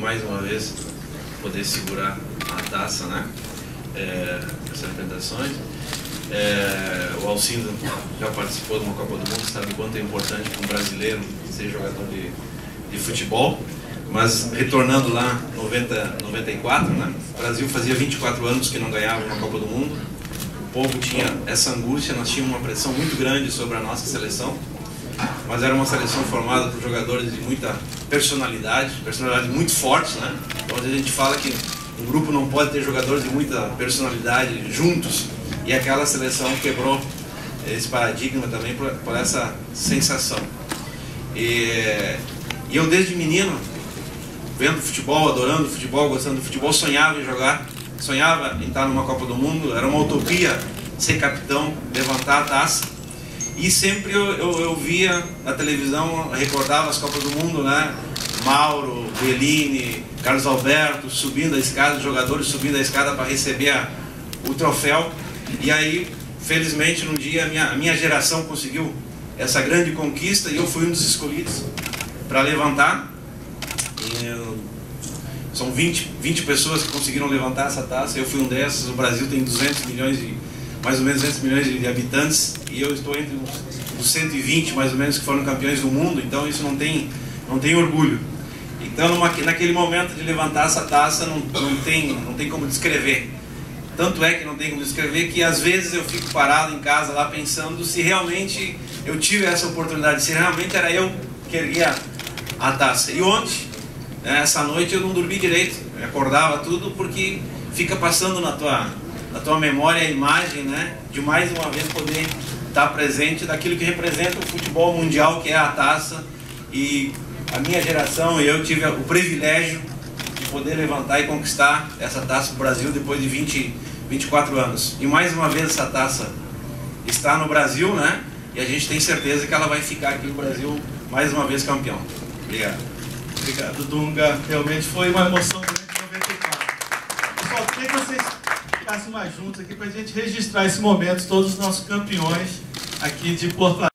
mais uma vez poder segurar a taça, né? É, apresentações. É, o Alcindo já participou de uma Copa do Mundo, sabe quanto é importante para um brasileiro ser jogador de, de futebol. Mas retornando lá, 90, 94, né? o Brasil fazia 24 anos que não ganhava uma Copa do Mundo. O povo tinha essa angústia, nós tínhamos uma pressão muito grande sobre a nossa seleção. Mas era uma seleção formada por jogadores de muita personalidade, personalidades muito fortes, né? Então a gente fala que um grupo não pode ter jogadores de muita personalidade juntos. E aquela seleção quebrou esse paradigma também por, por essa sensação. E, e eu desde menino vendo futebol, adorando futebol, gostando do futebol, sonhava em jogar, sonhava em estar numa Copa do Mundo, era uma utopia ser capitão, levantar a taça. E sempre eu, eu, eu via na televisão, recordava as Copas do Mundo, né? Mauro, Bellini, Carlos Alberto subindo a escada, jogadores subindo a escada para receber a, o troféu. E aí, felizmente, num dia a minha, a minha geração conseguiu essa grande conquista e eu fui um dos escolhidos para levantar. São 20, 20 pessoas que conseguiram levantar essa taça, eu fui um dessas. O Brasil tem 200 milhões de, mais ou menos 200 milhões de habitantes e eu estou entre os, os 120 mais ou menos que foram campeões do mundo, então isso não tem, não tem orgulho. Então numa, naquele momento de levantar essa taça não, não, tem, não tem como descrever. Tanto é que não tem como descrever que às vezes eu fico parado em casa lá pensando se realmente eu tive essa oportunidade, se realmente era eu que erguia a taça. E ontem, né, essa noite eu não dormi direito, eu acordava tudo porque fica passando na tua, na tua memória a imagem né, de mais uma vez poder estar presente daquilo que representa o futebol mundial, que é a taça. E a minha geração eu tive o privilégio de poder levantar e conquistar essa taça para o Brasil depois de 20, 24 anos. E mais uma vez essa taça está no Brasil, né? E a gente tem certeza que ela vai ficar aqui no Brasil mais uma vez campeão. Obrigado. Obrigado, Dunga. Realmente foi uma emoção grande 94. Pessoal, queria que vocês ficassem mais juntos aqui para a gente registrar esse momento, todos os nossos campeões aqui de Porto.